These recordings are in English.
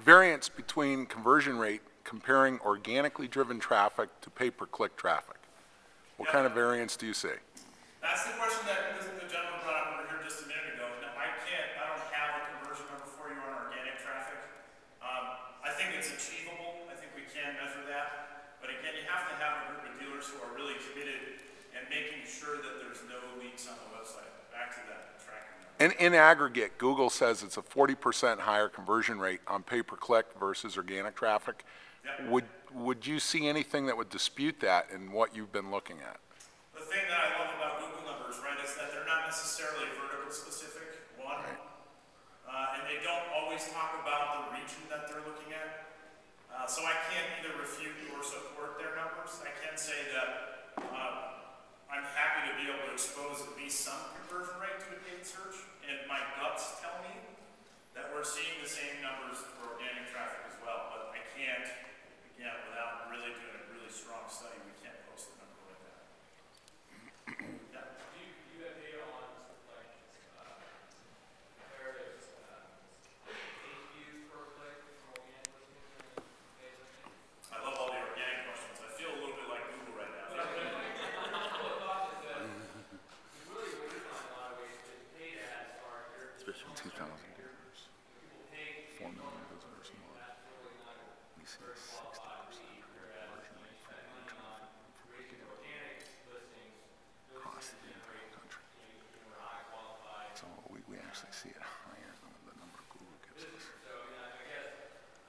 variance between conversion rate comparing organically driven traffic to pay-per-click traffic. What kind of variance do you see? That's the question that the the gentleman brought up over here just a minute ago. I can't, I don't have a conversion number for you on organic traffic. Um, I think it's achievable, I think we can measure that. But again, you have to have a group of dealers who are really committed and making sure that there's no leaks on the website. Back to that number. In, aggregate, Google says it's a 40% higher conversion rate on pay-per-click versus organic traffic. Yep. Would, would you see anything that would dispute that in what you've been looking at? The thing that I love about Google numbers, right, is that they're not necessarily vertical specific, one. Uh, and they don't always talk about the region that they're looking at. Uh, so I can't either refute or support their numbers. I can say that, uh, I'm happy to be able to expose at least some conversion rate to a paid search. And my guts tell me that we're seeing the same numbers for organic traffic as well. But I can't, again, without really doing a really strong study, we can't post a number like that. Yeah. Do you, do you have data on like, uh, comparative, uh, page views per click from organic listings and paid listings? I love all the organic questions. I feel a little bit like Google right now. My thought is that you really, what you find a lot of ways that paid ads are, you're, Especially 2,000. people paying to 4 million visitors a month. a We see very 60% qualified lead, whereas when you spend money on raising organic listings, those across the entire country. So we, we actually see it higher than the number Google gives us. So, you know, I guess,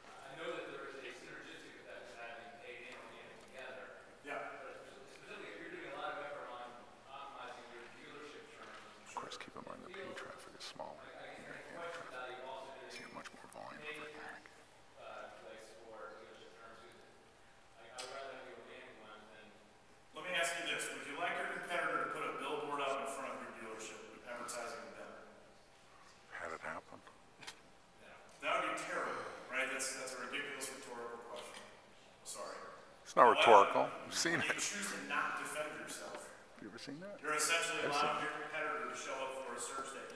I know that there is a synergistic effect of having paid and organic together. Yeah. But specifically, if you're doing a lot of effort on optimizing your dealership terms, Of course, keep in mind the paid traffic is smaller. I guess the question that you also You doing get much more volume of organic. uh, place for dealership terms, is, I, I would rather have the organic ones than, Let me ask you this. Would you like your competitor to put a billboard up in front of your dealership advertising them? Had it happen. That would be terrible, right? That's, that's a ridiculous rhetorical question. Sorry. It's not rhetorical. I've seen You it. choose to defend yourself. Have you ever seen that? You're essentially allowing your competitor to show up for a search that you